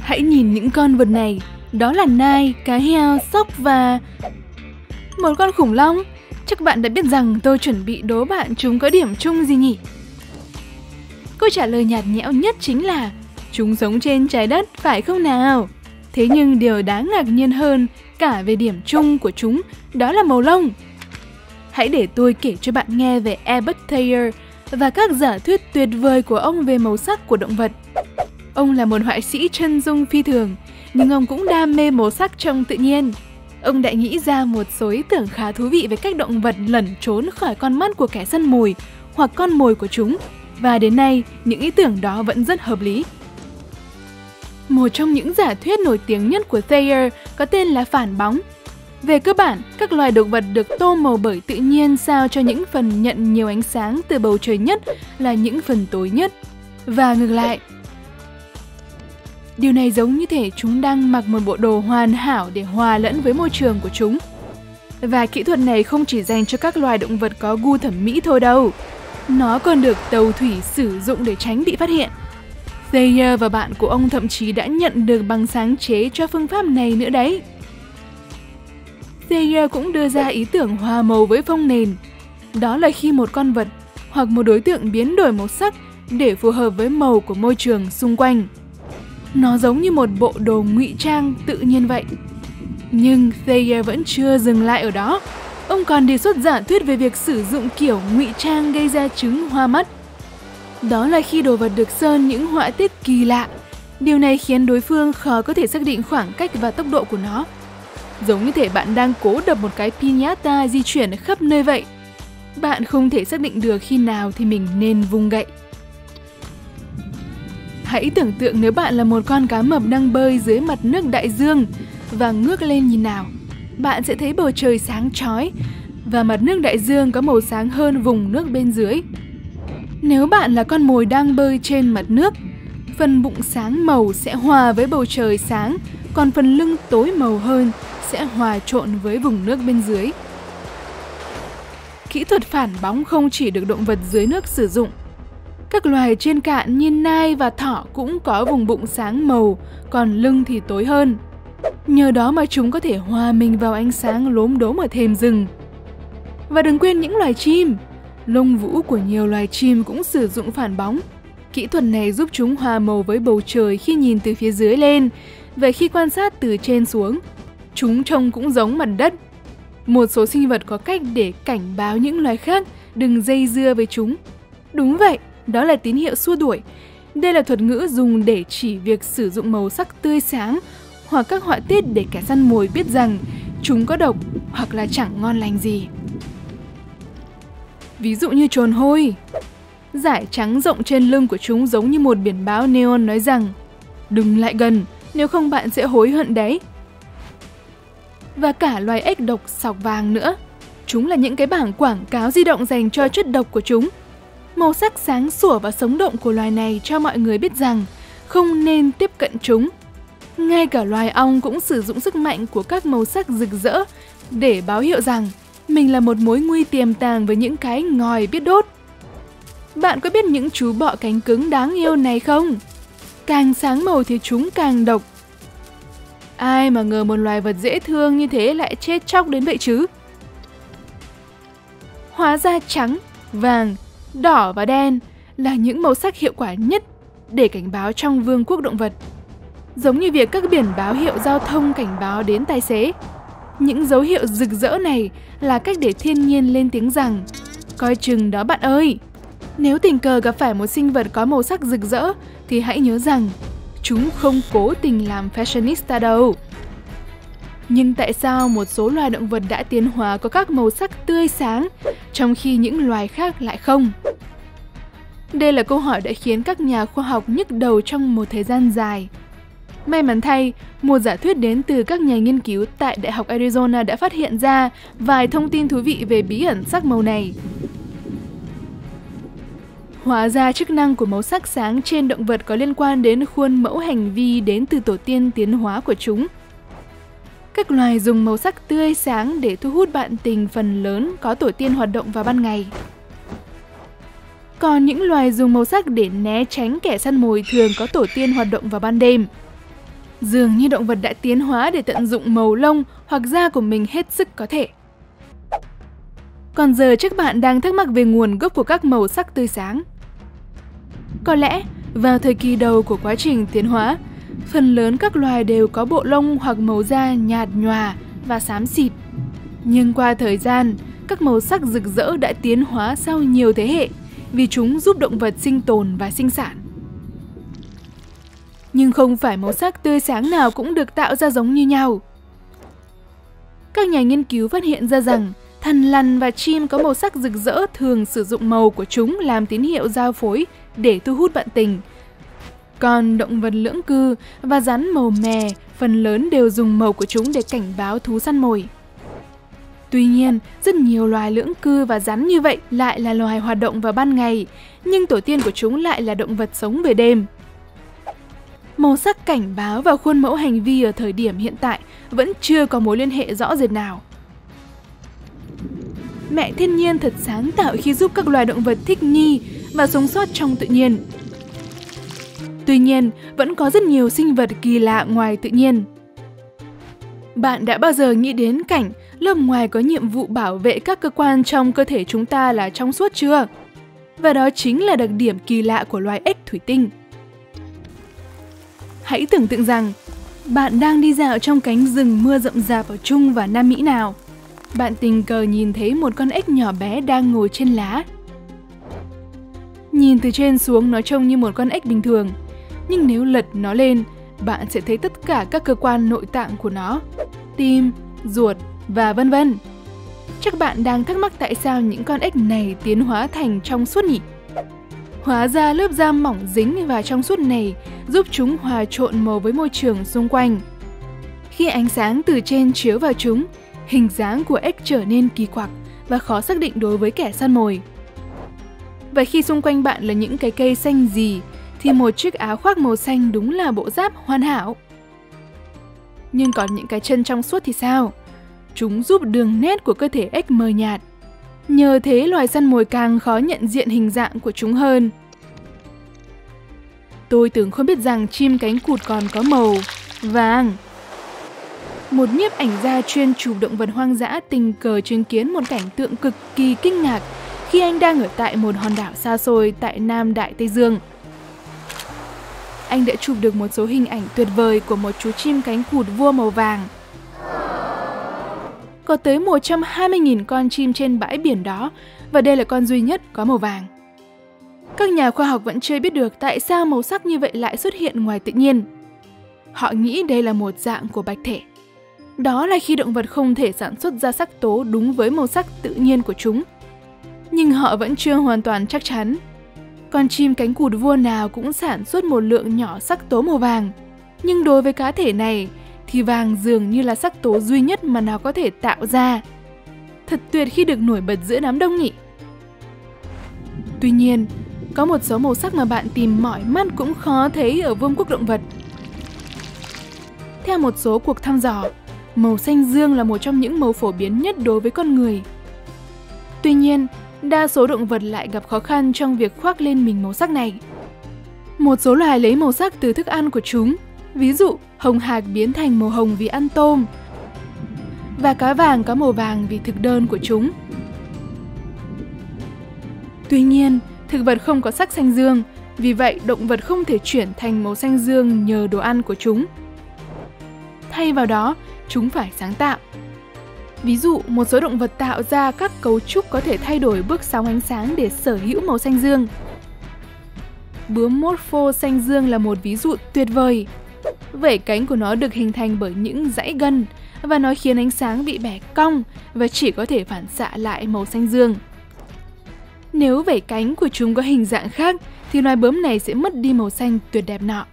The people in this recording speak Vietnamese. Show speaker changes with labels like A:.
A: Hãy nhìn những con vật này, đó là nai, cá heo, sóc và... Một con khủng long. Chắc bạn đã biết rằng tôi chuẩn bị đố bạn chúng có điểm chung gì nhỉ? Câu trả lời nhạt nhẽo nhất chính là chúng sống trên trái đất, phải không nào? Thế nhưng điều đáng ngạc nhiên hơn cả về điểm chung của chúng đó là màu lông. Hãy để tôi kể cho bạn nghe về Albert Thayer và các giả thuyết tuyệt vời của ông về màu sắc của động vật. Ông là một họa sĩ chân dung phi thường, nhưng ông cũng đam mê màu sắc trong tự nhiên. Ông đã nghĩ ra một số ý tưởng khá thú vị về cách động vật lẩn trốn khỏi con mắt của kẻ săn mồi hoặc con mồi của chúng. Và đến nay, những ý tưởng đó vẫn rất hợp lý. Một trong những giả thuyết nổi tiếng nhất của Thayer có tên là phản bóng. Về cơ bản, các loài động vật được tô màu bởi tự nhiên sao cho những phần nhận nhiều ánh sáng từ bầu trời nhất là những phần tối nhất. Và ngược lại, Điều này giống như thể chúng đang mặc một bộ đồ hoàn hảo để hòa lẫn với môi trường của chúng. Và kỹ thuật này không chỉ dành cho các loài động vật có gu thẩm mỹ thôi đâu. Nó còn được tàu thủy sử dụng để tránh bị phát hiện. Thayer và bạn của ông thậm chí đã nhận được bằng sáng chế cho phương pháp này nữa đấy. Thayer cũng đưa ra ý tưởng hòa màu với phong nền. Đó là khi một con vật hoặc một đối tượng biến đổi màu sắc để phù hợp với màu của môi trường xung quanh. Nó giống như một bộ đồ ngụy trang tự nhiên vậy. Nhưng Thayer vẫn chưa dừng lại ở đó. Ông còn đề xuất giả thuyết về việc sử dụng kiểu ngụy trang gây ra chứng hoa mắt. Đó là khi đồ vật được sơn những họa tiết kỳ lạ. Điều này khiến đối phương khó có thể xác định khoảng cách và tốc độ của nó. Giống như thể bạn đang cố đập một cái piñata di chuyển khắp nơi vậy. Bạn không thể xác định được khi nào thì mình nên vung gậy. Hãy tưởng tượng nếu bạn là một con cá mập đang bơi dưới mặt nước đại dương và ngước lên nhìn nào. Bạn sẽ thấy bầu trời sáng chói và mặt nước đại dương có màu sáng hơn vùng nước bên dưới. Nếu bạn là con mồi đang bơi trên mặt nước, phần bụng sáng màu sẽ hòa với bầu trời sáng, còn phần lưng tối màu hơn sẽ hòa trộn với vùng nước bên dưới. Kỹ thuật phản bóng không chỉ được động vật dưới nước sử dụng các loài trên cạn như nai và thỏ cũng có vùng bụng sáng màu, còn lưng thì tối hơn. Nhờ đó mà chúng có thể hòa mình vào ánh sáng lốm đốm ở thềm rừng. Và đừng quên những loài chim. Lông vũ của nhiều loài chim cũng sử dụng phản bóng. Kỹ thuật này giúp chúng hòa màu với bầu trời khi nhìn từ phía dưới lên và khi quan sát từ trên xuống. Chúng trông cũng giống mặt đất. Một số sinh vật có cách để cảnh báo những loài khác đừng dây dưa với chúng. Đúng vậy, đó là tín hiệu xua đuổi. Đây là thuật ngữ dùng để chỉ việc sử dụng màu sắc tươi sáng hoặc các họa tiết để kẻ săn mồi biết rằng chúng có độc hoặc là chẳng ngon lành gì. Ví dụ như trồn hôi. Giải trắng rộng trên lưng của chúng giống như một biển báo neon nói rằng Đừng lại gần, nếu không bạn sẽ hối hận đấy. Và cả loài ếch độc sọc vàng nữa. Chúng là những cái bảng quảng cáo di động dành cho chất độc của chúng. Màu sắc sáng sủa và sống động của loài này cho mọi người biết rằng không nên tiếp cận chúng. Ngay cả loài ong cũng sử dụng sức mạnh của các màu sắc rực rỡ để báo hiệu rằng mình là một mối nguy tiềm tàng với những cái ngòi biết đốt. Bạn có biết những chú bọ cánh cứng đáng yêu này không? Càng sáng màu thì chúng càng độc. Ai mà ngờ một loài vật dễ thương như thế lại chết chóc đến vậy chứ? Hóa ra trắng, vàng đỏ và đen là những màu sắc hiệu quả nhất để cảnh báo trong vương quốc động vật. Giống như việc các biển báo hiệu giao thông cảnh báo đến tài xế. Những dấu hiệu rực rỡ này là cách để thiên nhiên lên tiếng rằng, Coi chừng đó bạn ơi! Nếu tình cờ gặp phải một sinh vật có màu sắc rực rỡ thì hãy nhớ rằng chúng không cố tình làm fashionista đâu. Nhưng tại sao một số loài động vật đã tiến hóa có các màu sắc tươi sáng, trong khi những loài khác lại không? Đây là câu hỏi đã khiến các nhà khoa học nhức đầu trong một thời gian dài. May mắn thay, một giả thuyết đến từ các nhà nghiên cứu tại Đại học Arizona đã phát hiện ra vài thông tin thú vị về bí ẩn sắc màu này. Hóa ra chức năng của màu sắc sáng trên động vật có liên quan đến khuôn mẫu hành vi đến từ tổ tiên tiến hóa của chúng – các loài dùng màu sắc tươi sáng để thu hút bạn tình phần lớn có tổ tiên hoạt động vào ban ngày. Còn những loài dùng màu sắc để né tránh kẻ săn mồi thường có tổ tiên hoạt động vào ban đêm. Dường như động vật đã tiến hóa để tận dụng màu lông hoặc da của mình hết sức có thể. Còn giờ chắc bạn đang thắc mắc về nguồn gốc của các màu sắc tươi sáng. Có lẽ, vào thời kỳ đầu của quá trình tiến hóa, phần lớn các loài đều có bộ lông hoặc màu da nhạt nhòa và xám xịt. Nhưng qua thời gian, các màu sắc rực rỡ đã tiến hóa sau nhiều thế hệ vì chúng giúp động vật sinh tồn và sinh sản. Nhưng không phải màu sắc tươi sáng nào cũng được tạo ra giống như nhau. Các nhà nghiên cứu phát hiện ra rằng thần lằn và chim có màu sắc rực rỡ thường sử dụng màu của chúng làm tín hiệu giao phối để thu hút bạn tình. Còn động vật lưỡng cư và rắn màu mè phần lớn đều dùng màu của chúng để cảnh báo thú săn mồi. Tuy nhiên, rất nhiều loài lưỡng cư và rắn như vậy lại là loài hoạt động vào ban ngày, nhưng tổ tiên của chúng lại là động vật sống về đêm. Màu sắc cảnh báo và khuôn mẫu hành vi ở thời điểm hiện tại vẫn chưa có mối liên hệ rõ rệt nào. Mẹ thiên nhiên thật sáng tạo khi giúp các loài động vật thích nghi và sống sót trong tự nhiên. Tuy nhiên, vẫn có rất nhiều sinh vật kỳ lạ ngoài tự nhiên. Bạn đã bao giờ nghĩ đến cảnh lớp ngoài có nhiệm vụ bảo vệ các cơ quan trong cơ thể chúng ta là trong suốt chưa? Và đó chính là đặc điểm kỳ lạ của loài ếch thủy tinh. Hãy tưởng tượng rằng bạn đang đi dạo trong cánh rừng mưa rậm rạp ở Trung và Nam Mỹ nào. Bạn tình cờ nhìn thấy một con ếch nhỏ bé đang ngồi trên lá. Nhìn từ trên xuống nó trông như một con ếch bình thường, nhưng nếu lật nó lên, bạn sẽ thấy tất cả các cơ quan nội tạng của nó, tim, ruột và vân vân. Chắc bạn đang thắc mắc tại sao những con ếch này tiến hóa thành trong suốt nhỉ? Hóa ra lớp da mỏng dính và trong suốt này giúp chúng hòa trộn màu với môi trường xung quanh. Khi ánh sáng từ trên chiếu vào chúng, hình dáng của ếch trở nên kỳ quặc và khó xác định đối với kẻ săn mồi. Và khi xung quanh bạn là những cái cây xanh gì, thì một chiếc áo khoác màu xanh đúng là bộ giáp hoàn hảo. Nhưng còn những cái chân trong suốt thì sao? Chúng giúp đường nét của cơ thể ếch mờ nhạt. Nhờ thế loài săn mồi càng khó nhận diện hình dạng của chúng hơn. Tôi tưởng không biết rằng chim cánh cụt còn có màu vàng. Một nhiếp ảnh gia chuyên chụp động vật hoang dã tình cờ chứng kiến một cảnh tượng cực kỳ kinh ngạc khi anh đang ở tại một hòn đảo xa xôi tại Nam Đại Tây Dương. Anh đã chụp được một số hình ảnh tuyệt vời của một chú chim cánh cụt vua màu vàng có tới 120.000 con chim trên bãi biển đó, và đây là con duy nhất có màu vàng. Các nhà khoa học vẫn chưa biết được tại sao màu sắc như vậy lại xuất hiện ngoài tự nhiên. Họ nghĩ đây là một dạng của bạch thể. Đó là khi động vật không thể sản xuất ra sắc tố đúng với màu sắc tự nhiên của chúng. Nhưng họ vẫn chưa hoàn toàn chắc chắn. Con chim cánh cụt vua nào cũng sản xuất một lượng nhỏ sắc tố màu vàng. Nhưng đối với cá thể này, thì vàng dường như là sắc tố duy nhất mà nó có thể tạo ra. Thật tuyệt khi được nổi bật giữa đám đông nhỉ? Tuy nhiên, có một số màu sắc mà bạn tìm mỏi mắt cũng khó thấy ở vương quốc động vật. Theo một số cuộc thăm dò, màu xanh dương là một trong những màu phổ biến nhất đối với con người. Tuy nhiên, đa số động vật lại gặp khó khăn trong việc khoác lên mình màu sắc này. Một số loài lấy màu sắc từ thức ăn của chúng Ví dụ, hồng hạc biến thành màu hồng vì ăn tôm và cá vàng có màu vàng vì thực đơn của chúng. Tuy nhiên, thực vật không có sắc xanh dương, vì vậy động vật không thể chuyển thành màu xanh dương nhờ đồ ăn của chúng. Thay vào đó, chúng phải sáng tạo. Ví dụ, một số động vật tạo ra các cấu trúc có thể thay đổi bước sóng ánh sáng để sở hữu màu xanh dương. Bướm morpho xanh dương là một ví dụ tuyệt vời. Vảy cánh của nó được hình thành bởi những dãy gân và nó khiến ánh sáng bị bẻ cong và chỉ có thể phản xạ lại màu xanh dương. Nếu vảy cánh của chúng có hình dạng khác thì loài bướm này sẽ mất đi màu xanh tuyệt đẹp nọ.